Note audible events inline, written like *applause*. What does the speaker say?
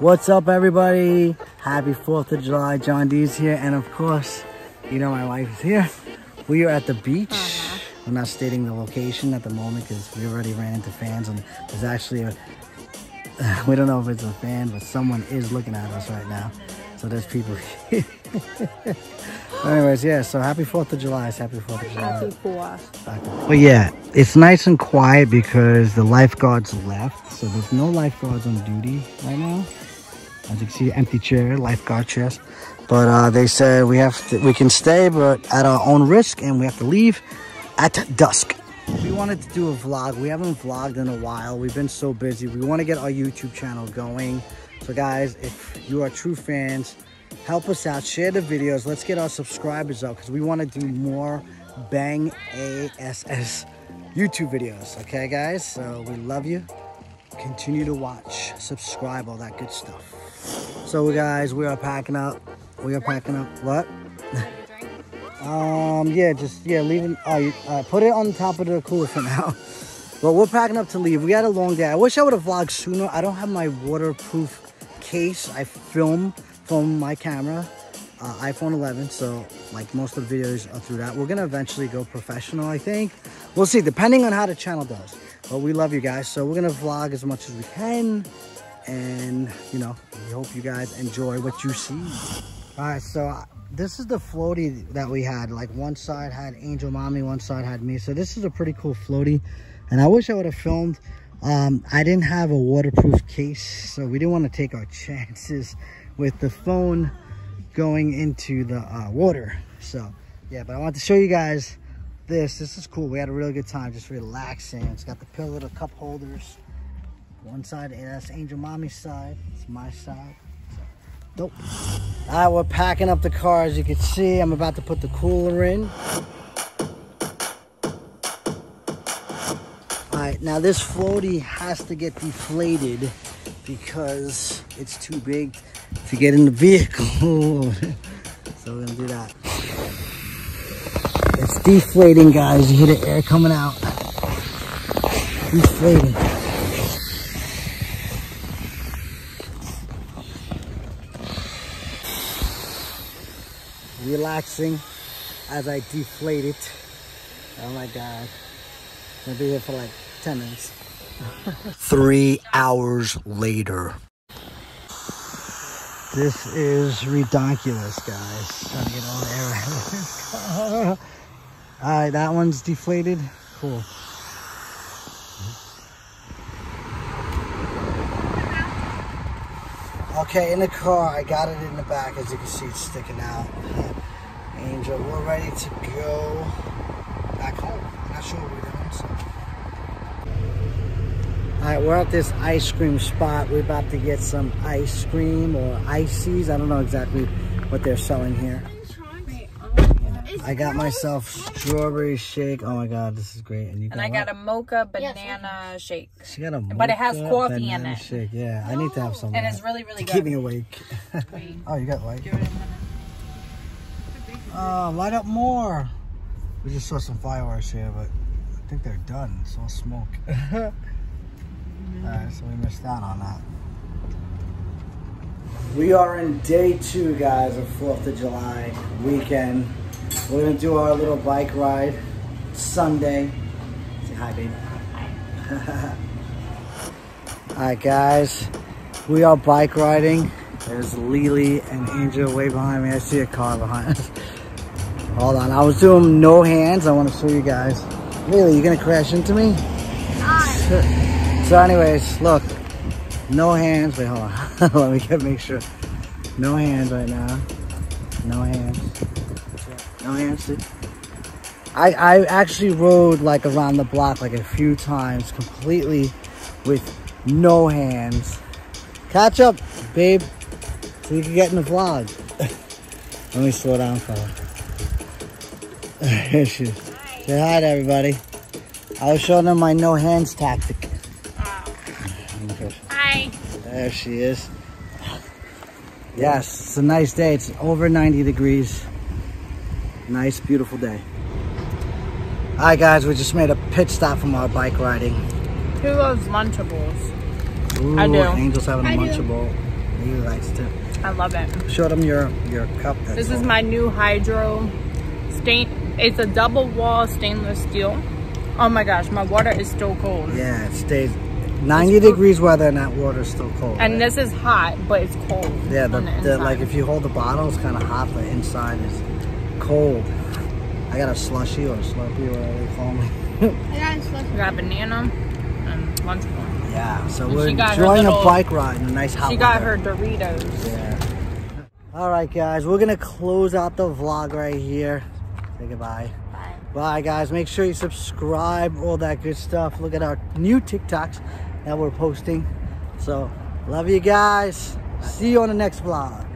What's up, everybody? Happy 4th of July. John Dees here. And of course, you know my wife is here. We are at the beach. Uh-huh. We're not stating the location at the moment because we already ran into fans. And there's actually a, *laughs* we don't know if it's a fan, but someone is looking at us right now. So there's people *laughs* Anyways, yeah, so happy 4th of July. It's happy 4th of July. Happy 4th. But yeah, it's nice and quiet because the lifeguards left. So there's no lifeguards on duty right now. As you can see, empty chair, lifeguard chest. But uh, they said we have to, we can stay, but at our own risk, and we have to leave at dusk. We wanted to do a vlog. We haven't vlogged in a while. We've been so busy. We want to get our YouTube channel going. So guys, if you are true fans, help us out. Share the videos. Let's get our subscribers up because we want to do more Bang ASS YouTube videos. Okay, guys? So we love you. Continue to watch, subscribe, all that good stuff. So guys, we are packing up. We are packing up. What? *laughs* um, yeah, just, yeah, leaving. Uh, uh, put it on top of the cooler for *laughs* now. But we're packing up to leave. We had a long day. I wish I would have vlogged sooner. I don't have my waterproof case. I film from my camera, uh, iPhone 11. So like most of the videos are through that. We're going to eventually go professional, I think. We'll see, depending on how the channel does. But we love you guys. So we're going to vlog as much as we can. And, you know, we hope you guys enjoy what you see. All right, so uh, this is the floaty that we had. Like one side had Angel Mamii, one side had me. So this is a pretty cool floaty. And I wish I would have filmed. Um, I didn't have a waterproof case, so we didn't want to take our *laughs* chances with the phone going into the uh, water. So, yeah, but I want to show you guys this. This is cool. We had a really good time just relaxing. It's got the pillow, the cup holders. One side, that's Angel Mamii's side. It's my side. Nope. All right, we're packing up the car. As you can see, I'm about to put the cooler in. Alright, now this floaty has to get deflated because it's too big to get in the vehicle. *laughs* so we're gonna do that. It's deflating, guys. You hear the air coming out. Deflating. Relaxing as I deflate it. Oh my god. I'll be here for like 10 minutes. *laughs* Three hours later. This is redonkulous, guys. Trying to get all the air *laughs* out of this car. Alright, that one's deflated. Cool. Okay, in the car, I got it in the back. As you can see, it's sticking out. Angel, we're ready to go back home. I'm not sure what we're doing, so. All right, we're at this ice cream spot. We're about to get some ice cream or ices. I don't know exactly what they're selling here. I got myself strawberry shake. Oh my god, this is great. And you got And I got what? a mocha banana yes. shake. She got a mocha, But it has coffee in it. Shake. Yeah, I need to have some. And it's really, really to good. keep me awake. *laughs* oh, you got light. Oh, uh, light up more. We just saw some fireworks here, but I think they're done. It's all smoke. *laughs* Alright, so we missed out on that. We are in day two, guys, of 4th of July weekend. We're to do our little bike ride Sunday. Say hi, baby. *laughs* Hi. Alright, guys. We are bike riding. There's Lily and Angel way behind me. I see a car behind us. *laughs* Hold on. I was doing no hands. I want to show you guys. Lily, you to crash into me? Hi. *laughs* So anyways, look, no hands. Wait, hold on. Let me get make sure. No hands right now. No hands. No hands. I, I actually rode like around the block like a few times completely with no hands. Catch up, babe, so you can get in the vlog. *laughs* Let me slow down for her. Here *laughs* she is. Say hi to everybody. I was showing them my no hands tactic. Oh. Hi. There she is. Yes, it's a nice day. It's over 90 degrees. Nice, beautiful day. All right, guys, we just made a pit stop from our bike riding. Who loves Lunchables? Ooh, I do. Angel's having a I Lunchable. He likes to. I love it. Show them your your cup. This is my new Hydro stain. It's a double wall stainless steel. Oh my gosh, my water is still cold. Yeah, it stays 90 degrees weather and that water's still cold. And right? this is hot, but it's cold. Yeah, the, the the, like if you hold the bottle, it's kind of hot, but inside is cold. I got a slushy or a slurpee or whatever they call me. I got a slush. We got banana and lunchable. Yeah, so And we're she got her enjoying little- a bike ride in a nice hot She got weather. her Doritos. Yeah. All right, guys, we're gonna close out the vlog right here. Say goodbye. Bye. Bye, guys. Make sure you subscribe, all that good stuff. Look at our new TikToks that we're posting. So, love you guys. See you on the next vlog.